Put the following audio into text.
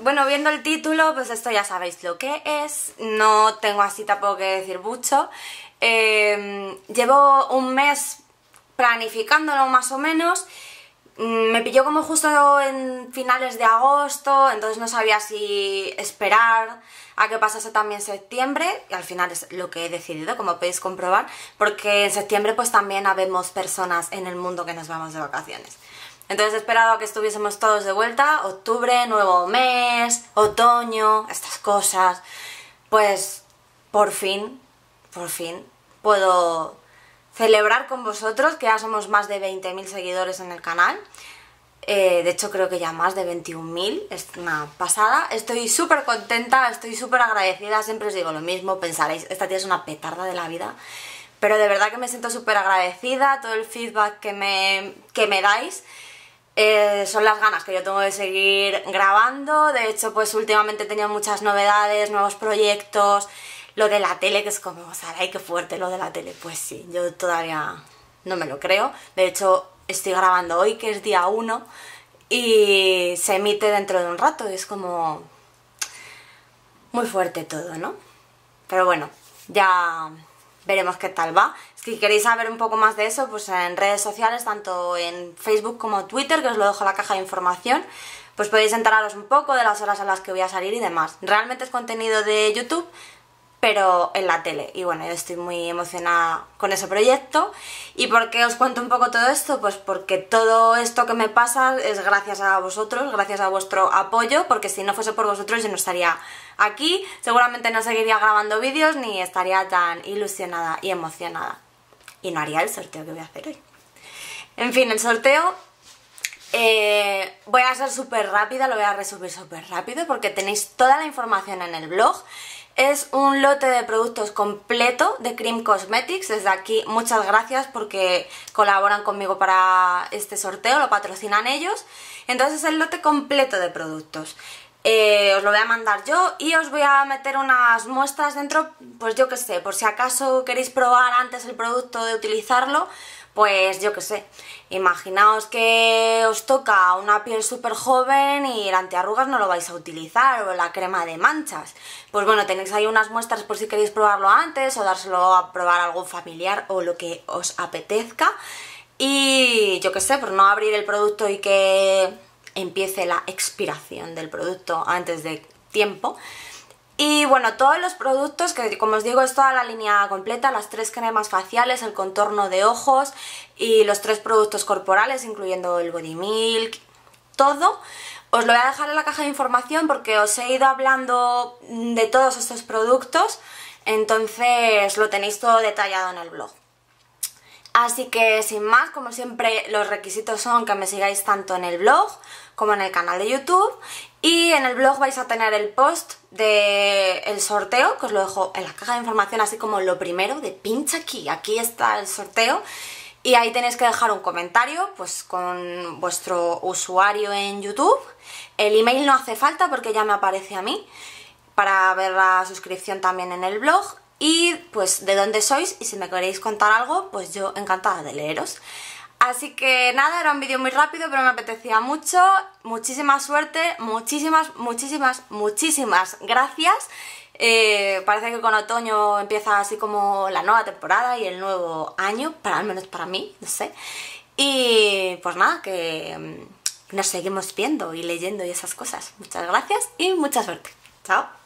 Bueno, viendo el título, pues esto ya sabéis lo que es. No tengo así tampoco que decir mucho. Eh, llevo un mes planificándolo más o menos. Mm, me pilló como justo en finales de agosto, entonces no sabía si esperar a que pasase también septiembre, y al final es lo que he decidido, como podéis comprobar, porque en septiembre pues también habemos personas en el mundo que nos vamos de vacaciones. Entonces he esperado que estuviésemos todos de vuelta, octubre, nuevo mes, otoño, estas cosas. Pues por fin, por fin, puedo celebrar con vosotros, que ya somos más de 20.000 seguidores en el canal. Eh, de hecho creo que ya más de 21.000, es una pasada. Estoy súper contenta, estoy súper agradecida, siempre os digo lo mismo, pensaréis, esta tía es una petarda de la vida. Pero de verdad que me siento súper agradecida, todo el feedback que me, que me dais. Eh, son las ganas que yo tengo de seguir grabando, de hecho pues últimamente he tenido muchas novedades, nuevos proyectos, lo de la tele que es como, o sea, ay qué fuerte lo de la tele, pues sí, yo todavía no me lo creo, de hecho estoy grabando hoy que es día 1 y se emite dentro de un rato. Y es como muy fuerte todo, ¿no? Pero bueno, ya veremos qué tal va. Si queréis saber un poco más de eso, pues en redes sociales, tanto en Facebook como Twitter, que os lo dejo en la caja de información, pues podéis enteraros un poco de las horas a las que voy a salir y demás. Realmente es contenido de YouTube, pero en la tele. Y bueno, yo estoy muy emocionada con ese proyecto. ¿Y por qué os cuento un poco todo esto? Pues porque todo esto que me pasa es gracias a vosotros, gracias a vuestro apoyo, porque si no fuese por vosotros yo no estaría aquí, seguramente no seguiría grabando vídeos ni estaría tan ilusionada y emocionada. Y no haría el sorteo que voy a hacer hoy. En fin, el sorteo eh, voy a ser súper rápida, lo voy a resumir súper rápido porque tenéis toda la información en el blog. Es un lote de productos completo de Cream Cosmetics. Desde aquí muchas gracias porque colaboran conmigo para este sorteo, lo patrocinan ellos. Entonces es el lote completo de productos. Eh, os lo voy a mandar yo y os voy a meter unas muestras dentro, pues yo que sé, por si acaso queréis probar antes el producto de utilizarlo, pues yo qué sé, imaginaos que os toca una piel súper joven y el antiarrugas no lo vais a utilizar, o la crema de manchas. Pues bueno, tenéis ahí unas muestras por si queréis probarlo antes, o dárselo a probar a algún familiar, o lo que os apetezca. Y yo qué sé, por no abrir el producto y que empiece la expiración del producto antes de tiempo, y bueno, todos los productos, que como os digo es toda la línea completa, las tres cremas faciales, el contorno de ojos y los tres productos corporales, incluyendo el body milk, todo. Os lo voy a dejar en la caja de información porque os he ido hablando de todos estos productos, entonces lo tenéis todo detallado en el blog. Así que sin más, como siempre los requisitos son que me sigáis tanto en el blog como en el canal de YouTube y en el blog vais a tener el post del sorteo, que os lo dejo en la caja de información, así como lo primero de pincha aquí, aquí está el sorteo. Y ahí tenéis que dejar un comentario pues con vuestro usuario en YouTube. El email no hace falta porque ya me aparece a mí para ver la suscripción también en el blog. Y pues de dónde sois y si me queréis contar algo, pues yo encantada de leeros. Así que nada, era un vídeo muy rápido, pero me apetecía mucho. Muchísima suerte, muchísimas, muchísimas, muchísimas gracias. Eh, parece que con otoño empieza así como la nueva temporada y el nuevo año, para al menos para mí, no sé. Y pues nada, que mm, nos seguimos viendo y leyendo y esas cosas. Muchas gracias y mucha suerte. Chao.